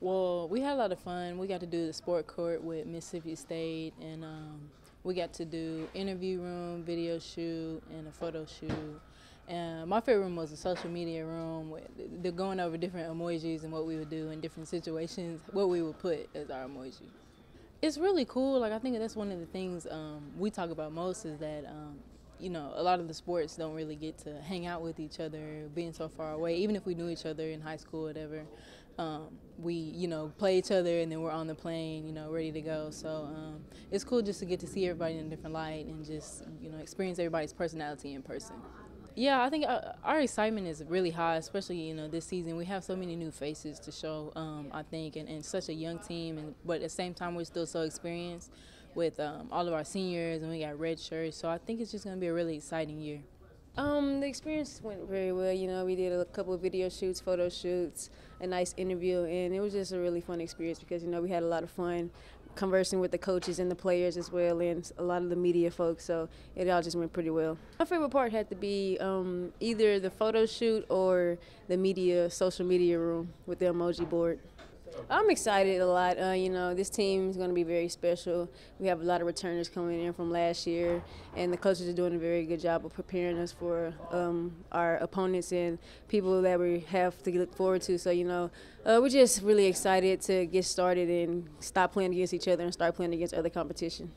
Well, we had a lot of fun. We got to do the sport court with Mississippi State, and um, we got to do interview room, video shoot, and a photo shoot. And my favorite room was the social media room. They're going over different emojis and what we would do in different situations, what we would put as our emoji. It's really cool. Like I think that's one of the things um, we talk about most is that um, you know a lot of the sports don't really get to hang out with each other, being so far away. Even if we knew each other in high school, whatever, um, we you know play each other and then we're on the plane, you know, ready to go. So um, it's cool just to get to see everybody in a different light and just you know experience everybody's personality in person. Yeah, I think uh, our excitement is really high, especially you know this season. We have so many new faces to show. Um, I think, and, and, such a young team, and but at the same time we're still so experienced with um, all of our seniors, and we got red shirts. So I think it's just going to be a really exciting year. Um, the experience went very well. You know, we did a couple of video shoots, photo shoots, a nice interview, and it was just a really fun experience because you know we had a lot of fun conversing with the coaches and the players as well, and a lot of the media folks. So it all just went pretty well. My favorite part had to be um, either the photo shoot or the media, social media room with the emoji board. I'm excited a lot. Uh, you know, this team is going to be very special. We have a lot of returners coming in from last year, and the coaches are doing a very good job of preparing us for um, our opponents and people that we have to look forward to. So, you know, uh, we're just really excited to get started and stop playing against each other and start playing against other competition.